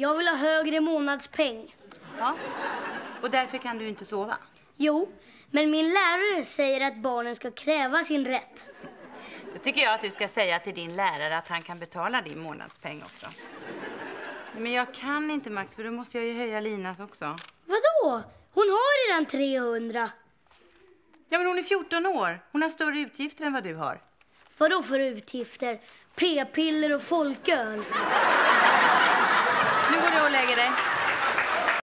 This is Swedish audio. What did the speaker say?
Jag vill ha högre månadspeng. Ja. Och därför kan du inte sova? Jo, men min lärare säger att barnen ska kräva sin rätt. Då tycker jag att du ska säga till din lärare att han kan betala din månadspeng också. Men jag kan inte Max, för då måste jag ju höja Linas också. Vadå? Hon har redan 300. Ja, men hon är 14 år. Hon har större utgifter än vad du har. Vadå för utgifter? P-piller och folköl? Friday.